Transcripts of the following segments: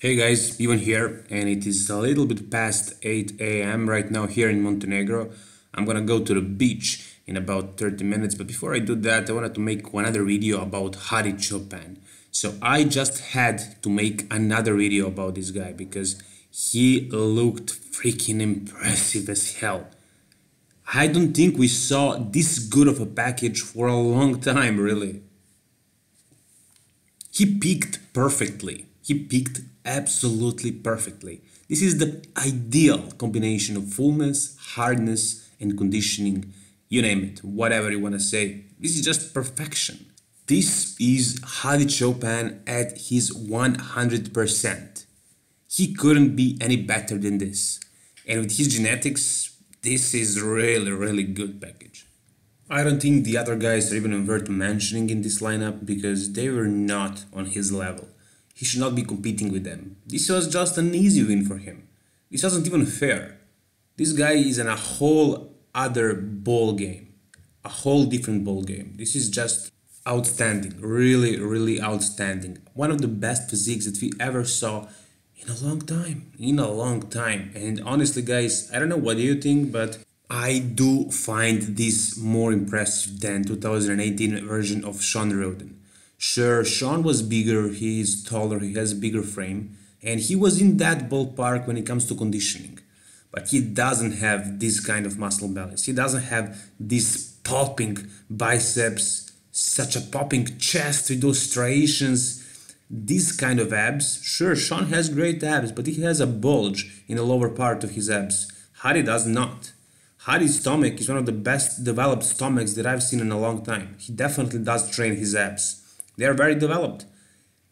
Hey guys, Ivan here, and it is a little bit past 8 am right now here in Montenegro. I'm gonna go to the beach in about 30 minutes, but before I do that, I wanted to make another video about Hadi Choopan. So I just had to make another video about this guy because he looked freaking impressive as hell. I don't think we saw this good of a package for a long time, really. He peaked perfectly. He picked absolutely perfectly. This is the ideal combination of fullness, hardness, and conditioning. You name it, whatever you want to say. This is just perfection. This is Hadi Choopan at his 100%. He couldn't be any better than this. And with his genetics, this is really, really good package. I don't think the other guys are even worth mentioning in this lineup because they were not on his level. He should not be competing with them. This was just an easy win for him. This wasn't even fair. This guy is in a whole other ball game. A whole different ball game. This is just outstanding. Really, really outstanding. One of the best physiques that we ever saw in a long time. In a long time. And honestly, guys, I don't know what you think, but I do find this more impressive than 2018 version of Shawn Rhoden. Sure, Shawn was bigger, he is taller, he has a bigger frame, and he was in that ballpark when it comes to conditioning. But he doesn't have this kind of muscle balance. He doesn't have this popping biceps, such a popping chest with those striations, this kind of abs. Sure, Shawn has great abs, but he has a bulge in the lower part of his abs. Hadi does not. Hadi's stomach is one of the best developed stomachs that I've seen in a long time. He definitely does train his abs. They are very developed.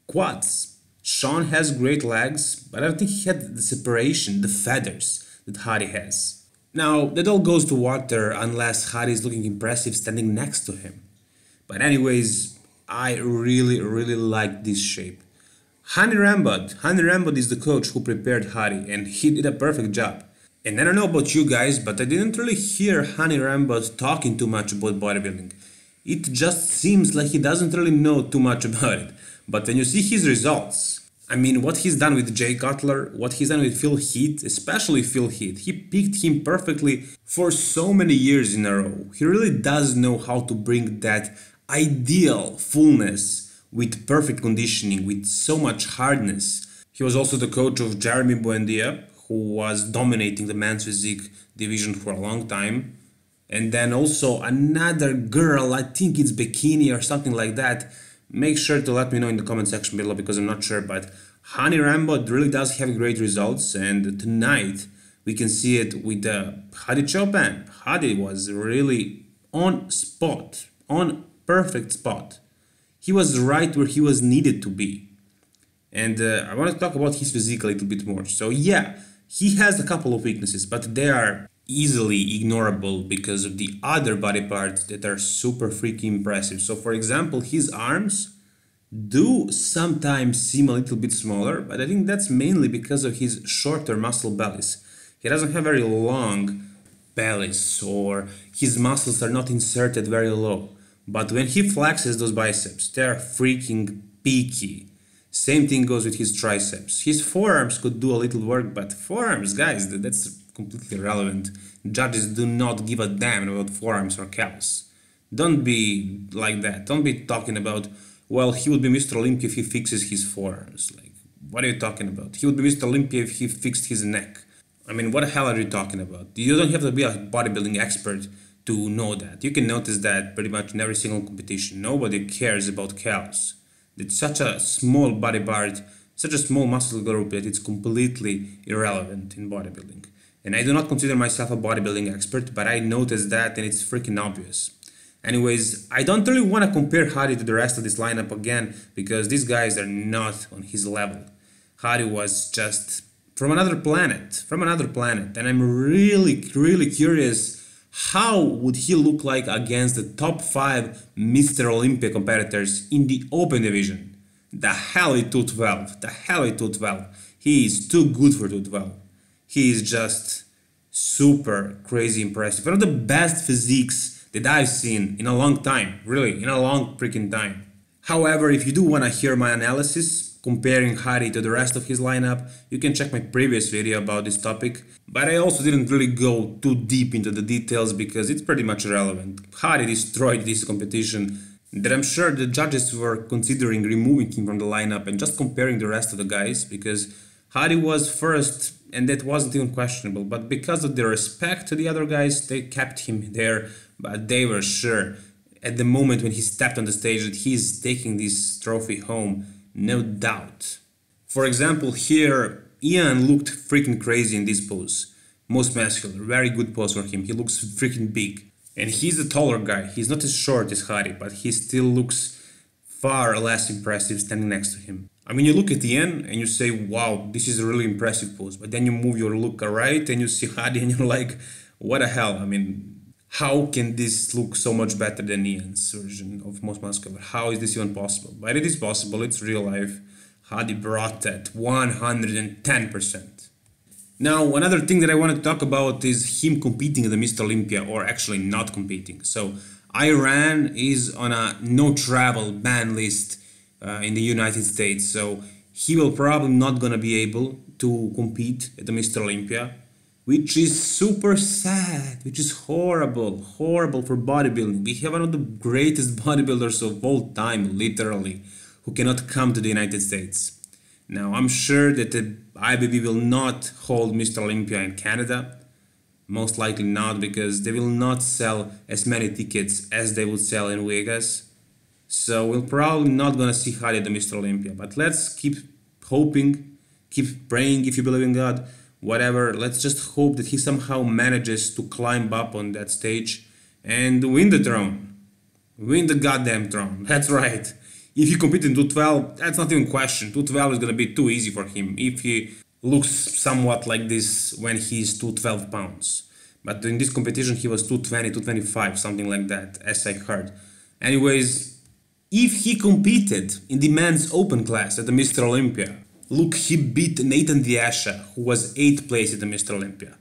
Quads. Shawn has great legs, but I don't think he had the separation, the feathers that Hadi has. Now, that all goes to water unless Hadi is looking impressive standing next to him. But anyways, I really, really like this shape. Hany Rambod. Hany Rambod is the coach who prepared Hadi, and he did a perfect job. And I don't know about you guys, but I didn't really hear Hany Rambod talking too much about bodybuilding it just seems like he doesn't really know too much about it. But when you see his results, I mean, what he's done with Jay Cutler, what he's done with Phil Heath, especially Phil Heath, he picked him perfectly for so many years in a row. He really does know how to bring that ideal fullness with perfect conditioning, with so much hardness. He was also the coach of Jeremy Buendia, who was dominating the men's physique division for a long time and then also another girl i think it's bikini or something like that make sure to let me know in the comment section below because i'm not sure but Hany Rambod really does have great results and tonight we can see it with the Hadi Choopan. Hadi was really on spot, on perfect spot. He was right where he was needed to be. And uh, I want to talk about his physique a little bit more. So yeah, he has a couple of weaknesses, but they are easily ignorable because of the other body parts that are super freaking impressive. So for example, his arms do sometimes seem a little bit smaller, but I think that's mainly because of his shorter muscle bellies. He doesn't have very long bellies or his muscles are not inserted very low. But when he flexes those biceps, they're freaking peaky. Same thing goes with his triceps. His forearms could do a little work, but forearms, guys, that's completely irrelevant. Judges do not give a damn about forearms or calves. Don't be like that. Don't be talking about, well, he would be Mr. Olympia if he fixes his forearms. Like, what are you talking about? He would be Mr. Olympia if he fixed his neck. I mean, what the hell are you talking about? You don't have to be a bodybuilding expert to know that. You can notice that pretty much in every single competition. Nobody cares about calves. It's such a small body part, such a small muscle group that it's completely irrelevant in bodybuilding. And I do not consider myself a bodybuilding expert, but I noticed that and it's freaking obvious. Anyways, I don't really want to compare Hadi to the rest of this lineup again because these guys are not on his level. Hadi was just from another planet, from another planet, and I'm really, really curious how would he look like against the top 5 Mr. Olympia competitors in the open division. The hell is 212, the hell is 212. He is too good for 212 he is just super crazy impressive. One of the best physiques that I've seen in a long time, really, in a long freaking time. However, if you do want to hear my analysis, comparing Hadi to the rest of his lineup, you can check my previous video about this topic. But I also didn't really go too deep into the details because it's pretty much irrelevant. Hadi destroyed this competition that I'm sure the judges were considering removing him from the lineup and just comparing the rest of the guys because Hadi was first and that wasn't even questionable. But because of the respect to the other guys, they kept him there. But they were sure at the moment when he stepped on the stage that he's taking this trophy home, no doubt. For example, here Iain looked freaking crazy in this pose. Most muscular, very good pose for him. He looks freaking big. And he's a taller guy. He's not as short as Hadi, but he still looks far less impressive standing next to him. I mean, you look at the end and you say, wow, this is a really impressive pose. But then you move your look right and you see Hadi and you're like, what the hell? I mean, how can this look so much better than Iain's version of Most Muscular? How is this even possible? But it is possible, it's real life. Hadi brought that 110%. Now, another thing that I want to talk about is him competing at the Mr. Olympia, or actually not competing. So, Iran is on a no travel ban list uh, in the United States, so he will probably not gonna be able to compete at the Mr. Olympia, which is super sad, which is horrible, horrible for bodybuilding. We have one of the greatest bodybuilders of all time, literally, who cannot come to the United States. Now, I'm sure that the IFBB will not hold Mr. Olympia in Canada. Most likely not, because they will not sell as many tickets as they would sell in Vegas. So we're probably not gonna see Hadi at the Mr. Olympia. But let's keep hoping, keep praying if you believe in God, whatever. Let's just hope that he somehow manages to climb up on that stage and win the throne. Win the goddamn throne. That's right. If he competes in 212, that's not even question. 212 is gonna be too easy for him if he looks somewhat like this when he's 212 pounds. But in this competition he was 220, 225, something like that, as I heard. Anyways, if he competed in the men's open class at the Mr. Olympia, look, he beat Nathan De Asha, who was 8th place at the Mr. Olympia.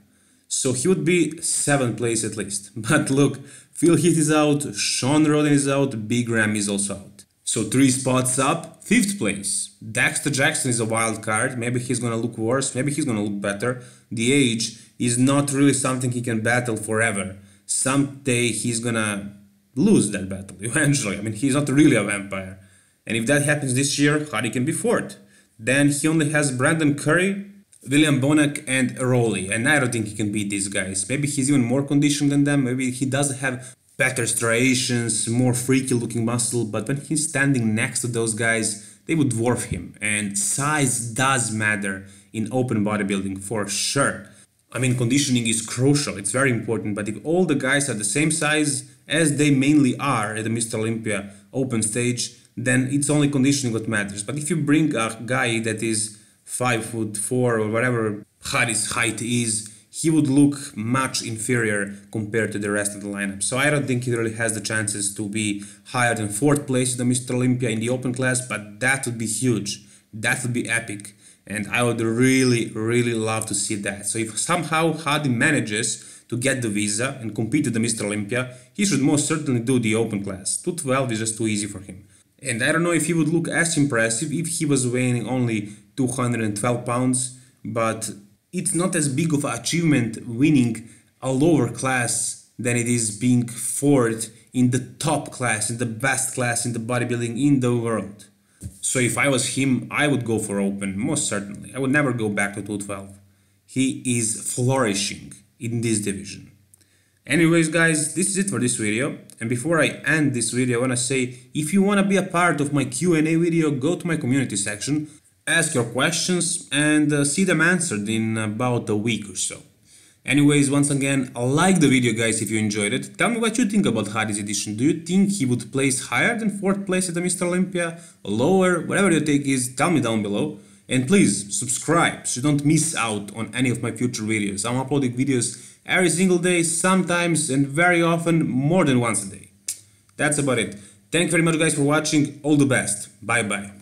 So he would be 7th place at least. But look, Phil Heath is out, Shawn Rhoden is out, Big Ram is also out. So 3 spots up, 5th place. Dexter Jackson is a wild card, maybe he's gonna look worse, maybe he's gonna look better. The age is not really something he can battle forever. Someday he's gonna lose that battle eventually. I mean, he's not really a vampire. And if that happens this year, Hadi can be fourth. Then he only has Brandon Curry, William Bonac, and Roelly. And I don't think he can beat these guys. Maybe he's even more conditioned than them. Maybe he does have better striations, more freaky looking muscle. But when he's standing next to those guys, they would dwarf him. And size does matter in open bodybuilding for sure. I mean, conditioning is crucial, it's very important. But if all the guys are the same size, as they mainly are at the Mr. Olympia open stage, then it's only conditioning what matters. But if you bring a guy that is five foot four or whatever his height is, he would look much inferior compared to the rest of the lineup. So I don't think he really has the chances to be higher than fourth place at the Mr. Olympia in the open class, but that would be huge. That would be epic. And I would really, really love to see that. So if somehow Hadi manages to get the visa and compete at the Mr. Olympia, he should most certainly do the open class. 212 is just too easy for him. And I don't know if he would look as impressive if he was weighing only 212 pounds, but it's not as big of an achievement winning a lower class than it is being fourth in the top class, in the best class in the bodybuilding in the world. So if I was him, I would go for open, most certainly. I would never go back to 212. He is flourishing in this division. Anyways guys, this is it for this video. And before I end this video, I wanna say, if you wanna be a part of my Q&A video, go to my community section, ask your questions and uh, see them answered in about a week or so. Anyways, once again, like the video guys if you enjoyed it. Tell me what you think about Hadi's edition. Do you think he would place higher than 4th place at the Mr. Olympia? Lower? Whatever your take is, tell me down below. And please subscribe so you don't miss out on any of my future videos. I'm uploading videos every single day, sometimes and very often more than once a day. That's about it. Thank you very much guys for watching. All the best. Bye bye.